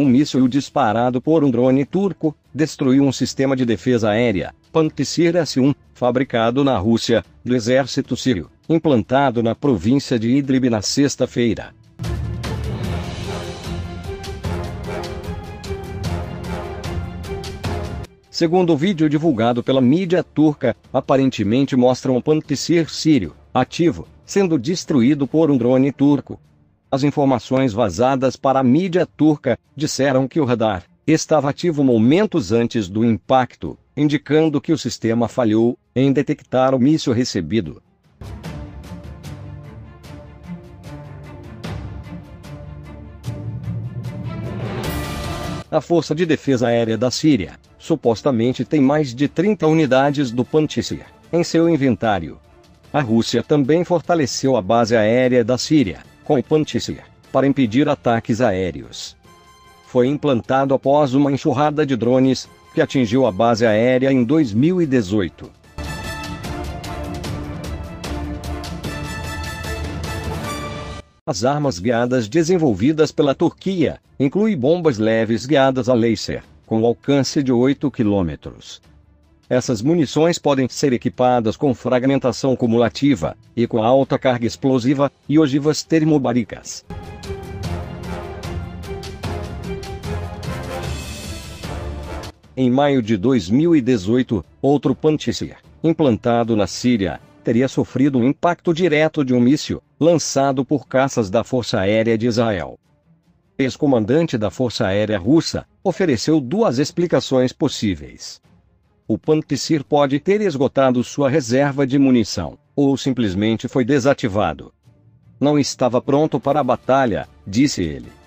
Um míssil disparado por um drone turco destruiu um sistema de defesa aérea, Pantsir S-1, fabricado na Rússia, do exército sírio, implantado na província de Idlib na sexta-feira. Segundo o vídeo divulgado pela mídia turca, aparentemente mostra um Pantsir sírio, ativo, sendo destruído por um drone turco. As informações vazadas para a mídia turca disseram que o radar estava ativo momentos antes do impacto, indicando que o sistema falhou em detectar o míssil recebido. A Força de Defesa Aérea da Síria supostamente tem mais de 30 unidades do Pantsir em seu inventário. A Rússia também fortaleceu a base aérea da Síria, com Pantsir, para impedir ataques aéreos. Foi implantado após uma enxurrada de drones que atingiu a base aérea em 2018. As armas guiadas desenvolvidas pela Turquia incluem bombas leves guiadas a laser, com alcance de 8 km. Essas munições podem ser equipadas com fragmentação cumulativa e com alta carga explosiva e ogivas termobáricas. Em maio de 2018, outro Pantsir, implantado na Síria, teria sofrido um impacto direto de um míssil lançado por caças da Força Aérea de Israel. Ex-comandante da Força Aérea Russa ofereceu duas explicações possíveis. O Pantsir pode ter esgotado sua reserva de munição, ou simplesmente foi desativado. Não estava pronto para a batalha, disse ele.